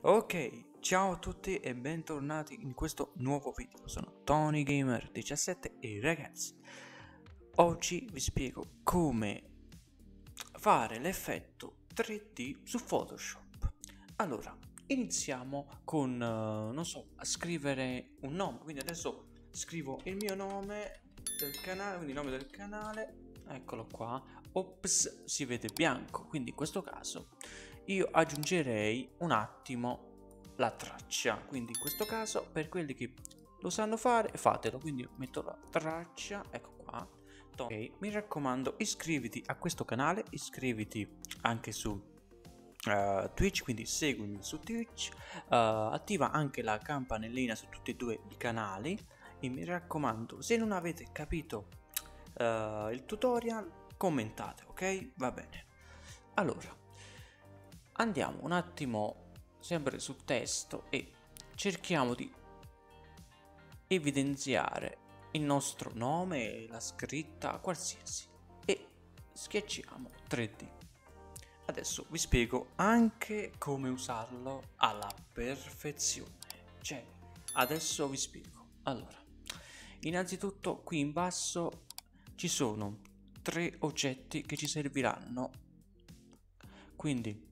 Ok, ciao a tutti e bentornati in questo nuovo video. Sono Tony Gamer 17 e ragazzi, oggi vi spiego come fare l'effetto 3D su Photoshop. Allora, iniziamo con, uh, non so, a scrivere un nome. Quindi adesso scrivo il mio nome del canale, quindi il nome del canale, eccolo qua. Ops, si vede bianco, quindi in questo caso io aggiungerei un attimo la traccia. Quindi in questo caso per quelli che lo sanno fare fatelo. Quindi metto la traccia ecco qua. Ok mi raccomando iscriviti a questo canale iscriviti anche su uh, Twitch quindi seguimi su Twitch uh, attiva anche la campanellina su tutti e due i canali. E mi raccomando se non avete capito uh, il tutorial commentate ok? Va bene. Allora andiamo un attimo sempre sul testo e cerchiamo di evidenziare il nostro nome, la scritta, qualsiasi e schiacciamo 3D. Adesso vi spiego anche come usarlo alla perfezione. Cioè, adesso vi spiego. Allora, innanzitutto qui in basso ci sono tre oggetti che ci serviranno. Quindi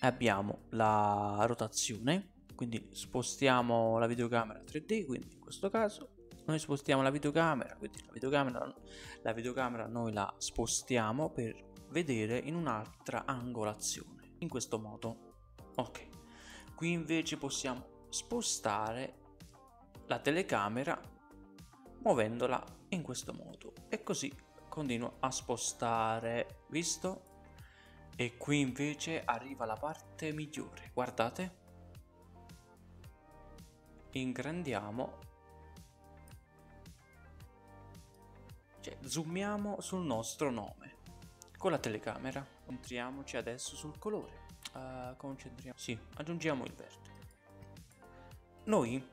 abbiamo la rotazione quindi spostiamo la videocamera 3D quindi in questo caso noi spostiamo la videocamera quindi la videocamera, la videocamera noi la spostiamo per vedere in un'altra angolazione in questo modo. Ok qui invece possiamo spostare la telecamera muovendola in questo modo e così continuo a spostare visto e qui invece arriva la parte migliore, guardate. Ingrandiamo. Cioè, zoomiamo sul nostro nome. Con la telecamera. Concentriamoci adesso sul colore. Uh, concentriamo. Sì, aggiungiamo il verde. Noi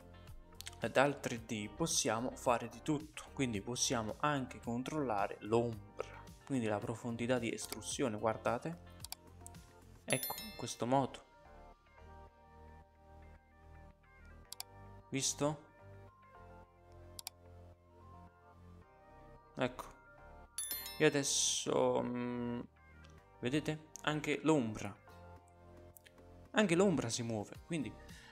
dal 3D possiamo fare di tutto, quindi possiamo anche controllare l'ombra, quindi la profondità di estrusione, guardate Ecco, in questo modo. Visto? Ecco. E adesso... Mh, mm, vedete? Anche l'ombra. Anche l'ombra si muove. Quindi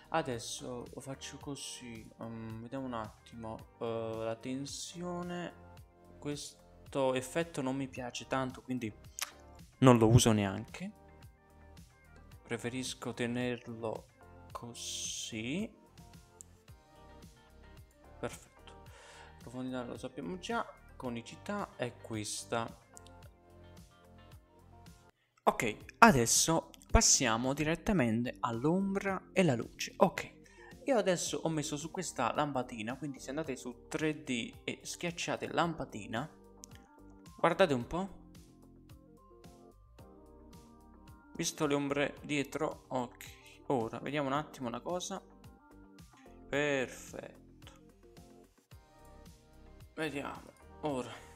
adesso lo faccio così. Um, vediamo un attimo. Uh, la tensione... Questo effetto non mi piace tanto, quindi non lo uso neanche preferisco tenerlo così. Perfetto. Profondità lo sappiamo già. Conicità è questa. Ok adesso passiamo direttamente all'ombra e la luce. Ok io adesso ho messo su questa lampadina quindi se andate su 3d e schiacciate lampadina guardate un po' Visto le ombre dietro, ok. Ora, vediamo un attimo una cosa. Perfetto. Vediamo, ora.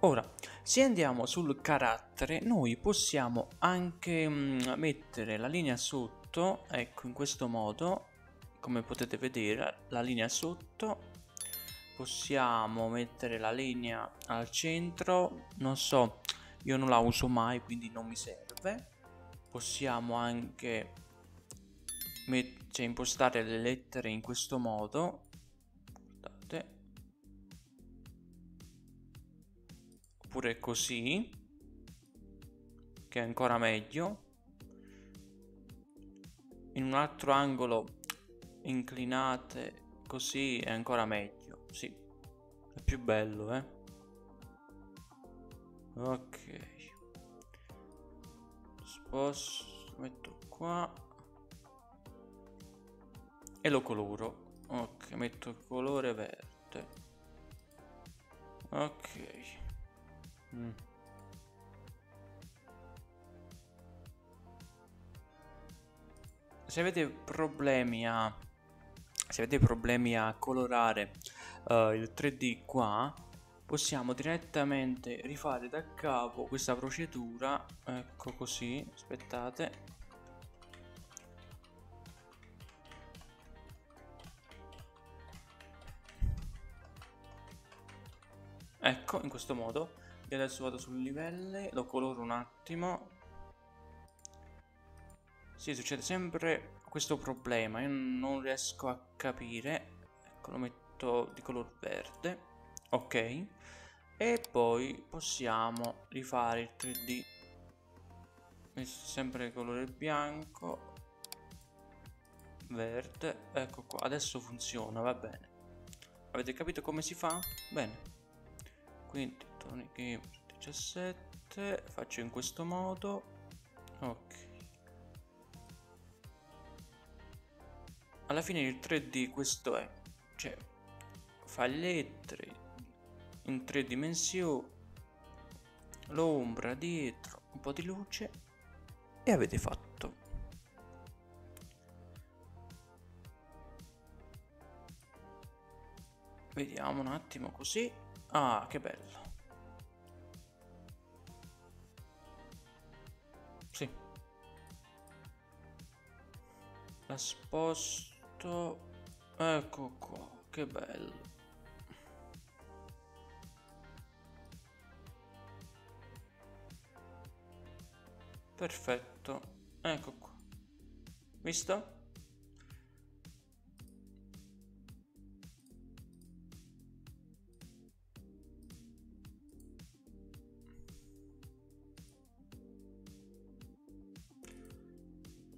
Ora, se andiamo sul carattere, noi possiamo anche mm, mettere la linea sotto, ecco, in questo modo, come potete vedere la linea sotto possiamo mettere la linea al centro non so io non la uso mai quindi non mi serve. Possiamo anche cioè, impostare le lettere in questo modo guardate. Oppure così che è ancora meglio. In un altro angolo inclinate così è ancora meglio sì. È più bello eh. Ok. Sposto metto qua. E lo coloro. Ok metto il colore verde. Ok. Mm. se avete problemi a se avete problemi a colorare uh, il 3D qua possiamo direttamente rifare da capo questa procedura. Ecco così aspettate. Ecco in questo modo. E adesso vado sul livello lo coloro un attimo. Sì succede sempre questo problema io non riesco a capire ecco lo metto di color verde ok e poi possiamo rifare il 3d messo sempre colore bianco verde ecco qua adesso funziona va bene. Avete capito come si fa? bene. Quindi Tony Game 17 faccio in questo modo alla fine il 3D questo è cioè lettere in tre dimensioni l'ombra dietro un po' di luce e avete fatto vediamo un attimo così Ah, che bello. Sì. La sposto. Ecco qua, che bello. Perfetto. Ecco qua. Visto?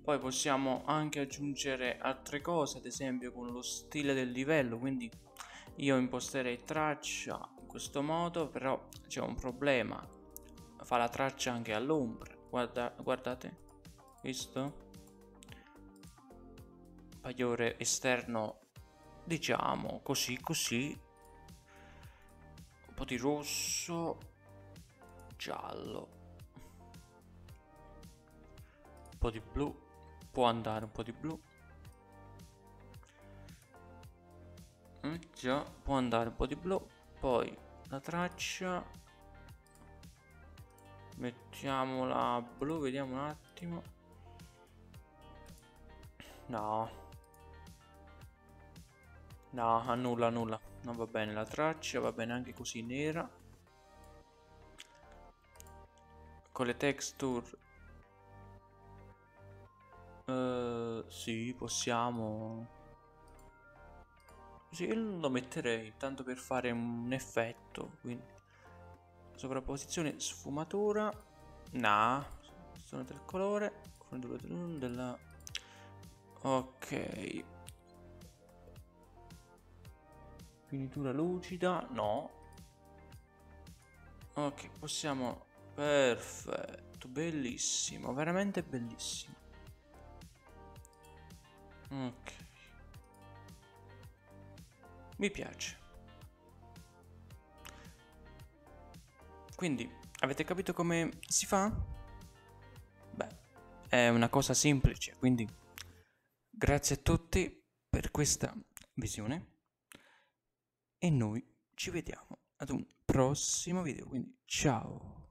Poi possiamo anche aggiungere altre cose, ad esempio con lo stile del livello, quindi io imposterei traccia in questo modo, però c'è un problema, fa la traccia anche all'ombra, Guarda, guardate, visto? Pagliore esterno, diciamo così così, un po' di rosso, giallo, un po' di blu può andare un po' di blu. Mm, già può andare un po' di blu. Poi la traccia. Mettiamola blu vediamo un attimo. No. No annulla annulla. Non va bene la traccia va bene anche così nera. Con le texture Uh, sì, possiamo. Sì, lo metterei tanto per fare un effetto. Quindi sovrapposizione, sfumatura. Nah, sono del colore. Della... Ok. Finitura lucida, no. Ok, possiamo... Perfetto, bellissimo, veramente bellissimo. Ok. Mi piace. Quindi, avete capito come si fa? Beh, è una cosa semplice, quindi grazie a tutti per questa visione e noi ci vediamo ad un prossimo video, quindi ciao!